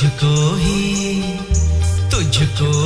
तुझको ही तुझको ही